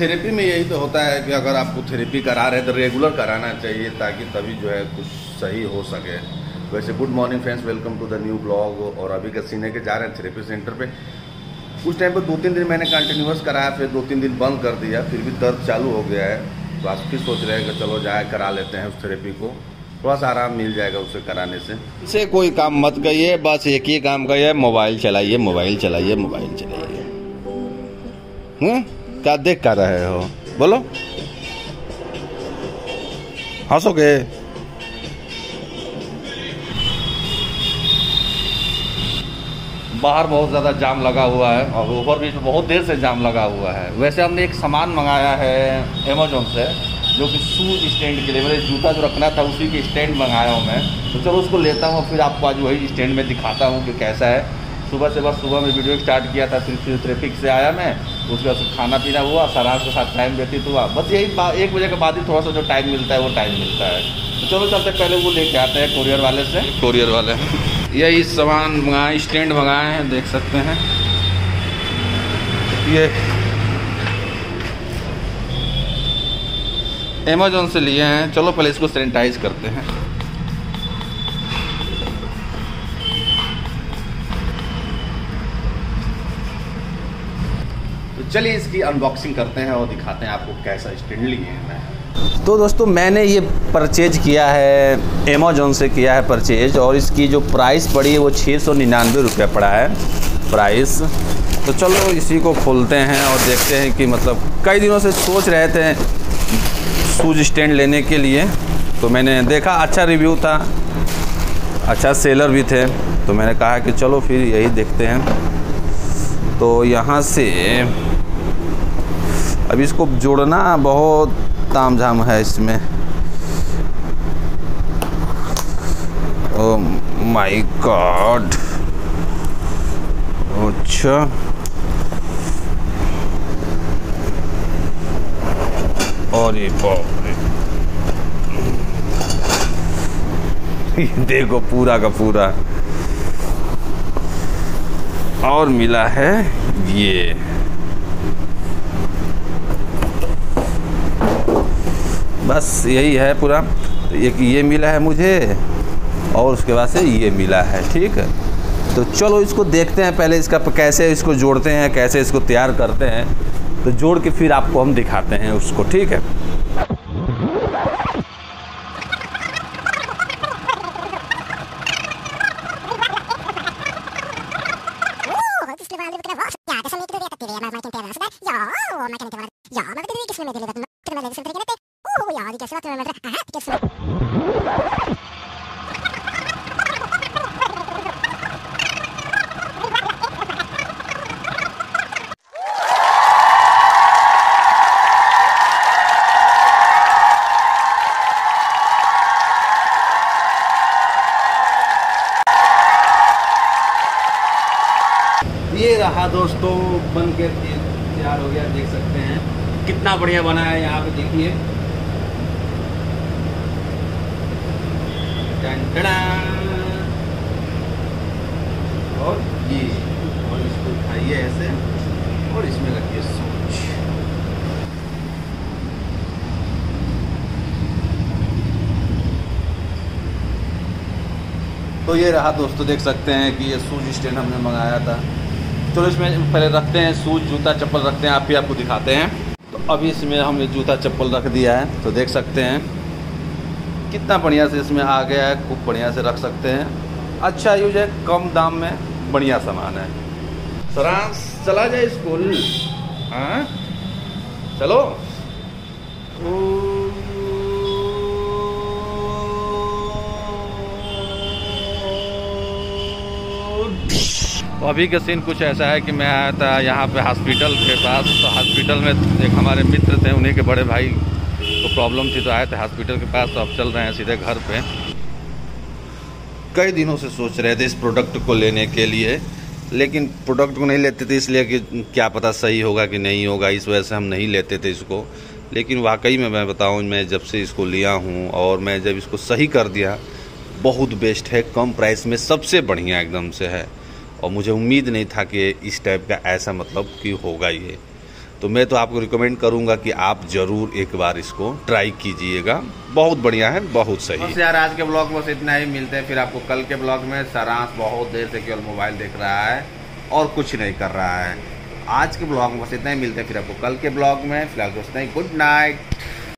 Therapy में यही तो होता है कि अगर आपको थेरेपी करा रहे हैं तो रेगुलर कराना चाहिए ताकि तभी जो है कुछ सही हो सके। वैसे good morning friends welcome to the new blog और अभी का सीन कि जा रहे हैं थेरेपी सेंटर पे। कुछ टाइम पर दो तीन दिन मैंने कंटिन्यूस कराया, फिर दो तीन दिन बंद कर दिया, फिर भी दर्द चालू हो गया है। तो आज फिर सोच रहे हैं कि चलो जाए, करा लेते हैं उस थेरेपी को। थोड़ा सा आराम मिल जाएगा उसे कराने से। इसे कोई काम मत करिए, बस एक ही काम करिए, मोबाइल चलाइए मोबाइल चलाइए मोबाइल चलाइए। हम्म? क्या देख कर रहे हो? बोलो। हंसोगे? बाहर बहुत ज़्यादा जाम लगा हुआ है और ओवर ब्रिज में बहुत देर से जाम लगा हुआ है। वैसे हमने एक सामान मंगाया है अमेजोन से, जो कि शूज़ स्टैंड के लिए मेरे जूता जो रखना था उसी के स्टैंड मंगाया हूँ मैं। तो चलो उसको लेता हूँ फिर आपको आज वही स्टैंड में दिखाता हूँ कि कैसा है। सुबह से बस सुबह में वीडियो स्टार्ट किया था, फिर फिजियोथेरेपी से आया मैं। उसके बाद खाना पीना हुआ सराज के साथ टाइम व्यतीत हुआ। बस यही एक बजे के बाद ही थोड़ा सा जो टाइम मिलता है वो टाइम मिलता है। तो चलो चलते पहले वो लेके आते हैं कोरियर वाले से। कोरियर वाले। यही सामान मंगाए स्टैंड मंगाए हैं देख सकते हैं। ये अमेजोन से लिए हैं। चलो पहले इसको सैनिटाइज करते हैं। चलिए इसकी अनबॉक्सिंग करते हैं और दिखाते हैं आपको कैसा स्टैंड लिए हैं तो दोस्तों, मैंने ये परचेज किया है अमेजोन से किया है परचेज और इसकी जो प्राइस पड़ी है वो छः सौ निन्यानवे रुपये पड़ा है प्राइस तो चलो, इसी को खोलते हैं और देखते हैं कि मतलब कई दिनों से सोच रहे थे शूज़ स्टैंड लेने के लिए तो मैंने देखा अच्छा रिव्यू था अच्छा सेलर भी थे तो मैंने कहा कि चलो फिर यही देखते हैं। तो यहाँ से अब इसको जोड़ना बहुत ताम झाम है इसमें। ओ माय गॉड अच्छा। और ये देखो पूरा का पूरा। और मिला है ये। बस यही है पूरा। एक ये मिला है मुझे और उसके बाद से ये मिला है, ठीक है? तो चलो इसको देखते हैं पहले इसका कैसे इसको जोड़ते हैं, कैसे इसको तैयार करते हैं। तो जोड़ के फिर आपको हम दिखाते हैं उसको, ठीक है? ये रहा दोस्तों बन के तैयार हो गया देख सकते हैं। कितना बढ़िया बना है यहाँ पे, देखिए। और ये, और इसको उठाइए ऐसे, और इसमें रखिए सोच। तो ये रहा दोस्तों देख सकते हैं कि ये सूज स्टैंड हमने मंगाया था। चलो इसमें पहले रखते हैं सूज, जूता, चप्पल रखते हैं, आप ही आपको दिखाते हैं। तो अभी इसमें हमने जूता, चप्पल रख दिया है तो देख सकते हैं। कितना बढ़िया से इसमें आ गया है खूब बढ़िया से रख सकते हैं। अच्छा यूज़ है कम दाम में बढ़िया सामान है। सरांस चला जाए स्कूल। हाँ? चलो। तो अभी का सीन कुछ ऐसा है कि मैं आया था यहाँ पे हॉस्पिटल के पास तो हॉस्पिटल में एक हमारे मित्र थे उन्हीं के बड़े भाई। प्रॉब्लम थी तो आए थे हॉस्पिटल के पास तो अब चल रहे हैं सीधे घर पे। कई दिनों से सोच रहे थे इस प्रोडक्ट को लेने के लिए, लेकिन प्रोडक्ट को नहीं लेते थे इसलिए कि क्या पता सही होगा कि नहीं होगा, इस वजह से हम नहीं लेते थे इसको। लेकिन वाकई में मैं बताऊँ, मैं जब से इसको लिया हूँ और मैं जब इसको सही कर दिया, बहुत बेस्ट है, कम प्राइस में सबसे बढ़िया एकदम से है। और मुझे उम्मीद नहीं था कि इस टाइप का ऐसा मतलब कि होगा ये। तो मैं तो आपको रिकमेंड करूँगा कि आप ज़रूर एक बार इसको ट्राई कीजिएगा। बहुत बढ़िया है, बहुत सही। बस यार, आज के ब्लॉग में इतना ही, मिलते हैं फिर आपको कल के ब्लॉग में। सारांश, बहुत देर से केवल मोबाइल देख रहा है और कुछ नहीं कर रहा है। आज के ब्लॉग में बस इतना ही, मिलते हैं फिर आपको कल के ब्लॉग में। फ़िलहाल दोस्तों गुड नाइट